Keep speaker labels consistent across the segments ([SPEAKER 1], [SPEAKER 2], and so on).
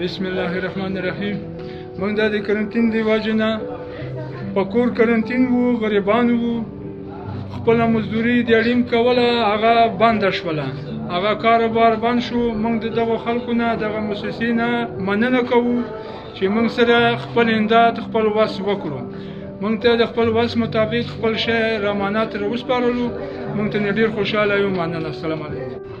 [SPEAKER 1] بسم الله الرحمن الرحیم موږ د کرنټین دی واجنه په کور کرنټین وو غریبان وو خپل مزدوري د اړیم کوله هغه بند شوله هغه کاروبار بند شو موږ د دغه خلکو نه دغه موسسینه مننه کوو چې موږ سره خپل انداد خپل وس وکړو مونږ ته د خپل وس مطابق خپل شی رامانات راوسپارلو مونږ ته ډیر خوشاله یو مننه السلام علیکم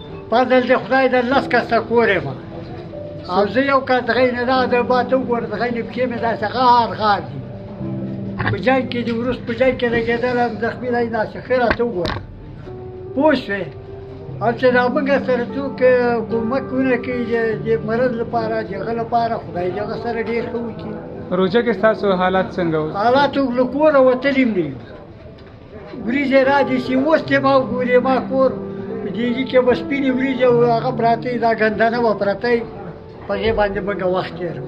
[SPEAKER 2] پدل د خدای د لس کسه کورې ما او زه یو کس دغه نه دا د باته وګور دغه نه پکې مې داسې غار غار دي په جنګ کې د وروس په جنګ کې لګېدلم زخمي دی داسې ښه راته وګوره پوه شوې او چې دا موږ سره څوک کومک ونه کوي د مرض لپاره د هغه لپاره خدای دې هغه سره ډېر ښه وکړي
[SPEAKER 3] روژه کې ستاسو حالات څنګه وو
[SPEAKER 2] حالات له کوره وتلي دي وریځې را دي سي اوس ته ما ګورې ما کور په دېږي کې به سپینې وریځې او هغه پراته دا ګندنه به پرته وي په هغې باندې موږ وخت تېرو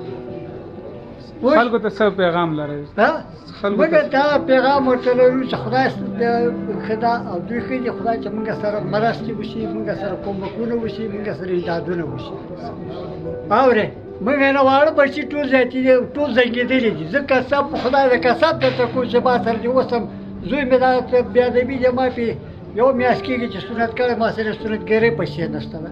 [SPEAKER 3] خلکو ته څه پیغام لرئ
[SPEAKER 2] موږ دا پیغام ورته لرو چې خدای ښه ده او دوی ښه دي خدای چې موږ سره مرستې وشي موږ سره کومکونه وشي موږ سره امدادونه وشي اورې موږ نه واړو بچي ټول زیاتې دي ټول زنګېدلي دي زه قسم په خدای د قسم درته کوم چې ما سره دې وسم زوی مې دا بېادبي دی ما پې یو میاشت کېږي چې سنت کړی ما سره سنتګرۍ پیسې نشته
[SPEAKER 4] ده